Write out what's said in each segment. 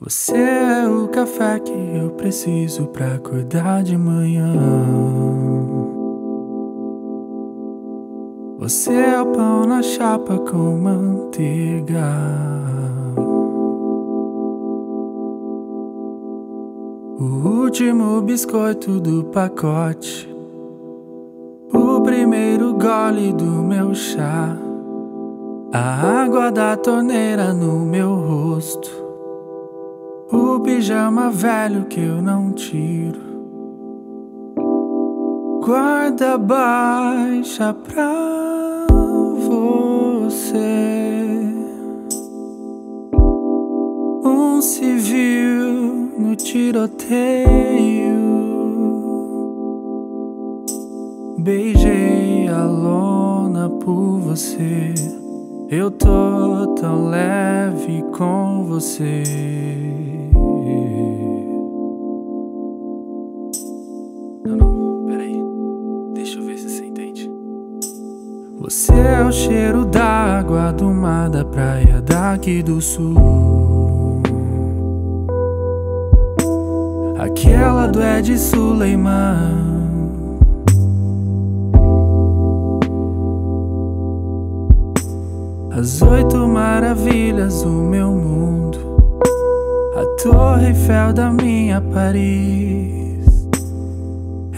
Você é o café que eu preciso pra acordar de manhã. Você é o pão na chapa com manteiga. O último biscoito do pacote. O primeiro gole do meu chá. A água da torneira no meu rosto. O pijama velho que eu não tiro. Guarda baixa pra você. Um civil no tiroteio. Beijei a lona por você. Eu tô tão leve com você. Você é o cheiro da água do mar da praia daqui do sul. Aquela do Ed Suleiman. As oito maravilhas do meu mundo, a Torre Eiffel da minha Paris,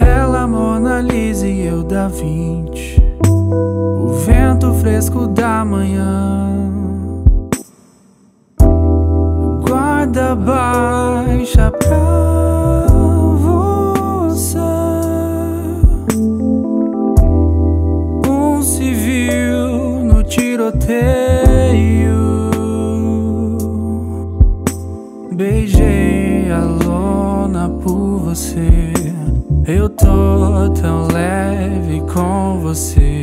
ela Mona Lisa e eu da Vinci, fresco da manhã, guarda baixa pra você, um civil no tiroteio. Beijei a lona por você. Eu tô tão leve com você.